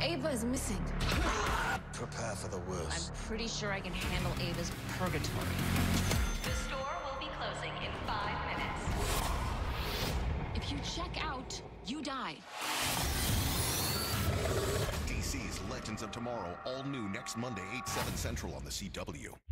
Ava is missing. Prepare for the worst. I'm pretty sure I can handle Ava's purgatory. The store will be closing in five minutes. If you check out, you die. DC's Legends of Tomorrow, all new next Monday, 8, 7 Central on the CW.